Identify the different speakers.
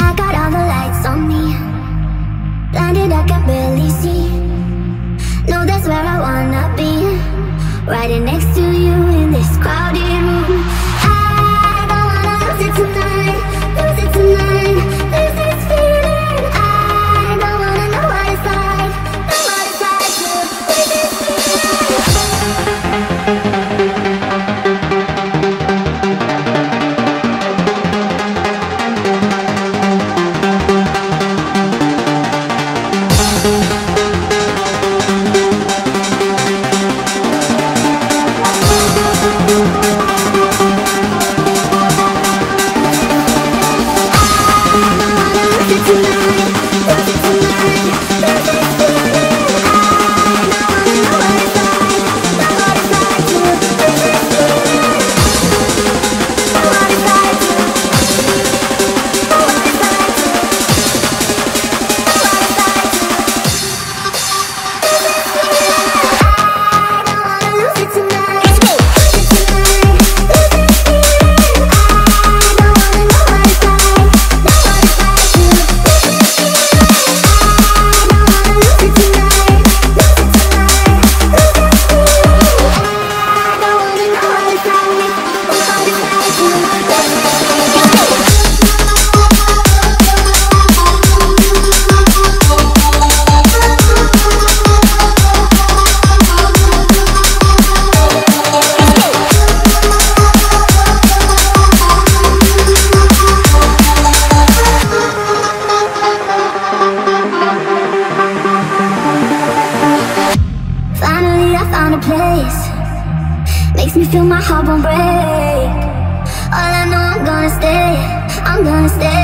Speaker 1: I got all the lights on me. Blinded, I can barely see. No, that's where I wanna be. Right next to place. Makes me feel my heart won't break. All I know I'm gonna stay, I'm gonna stay.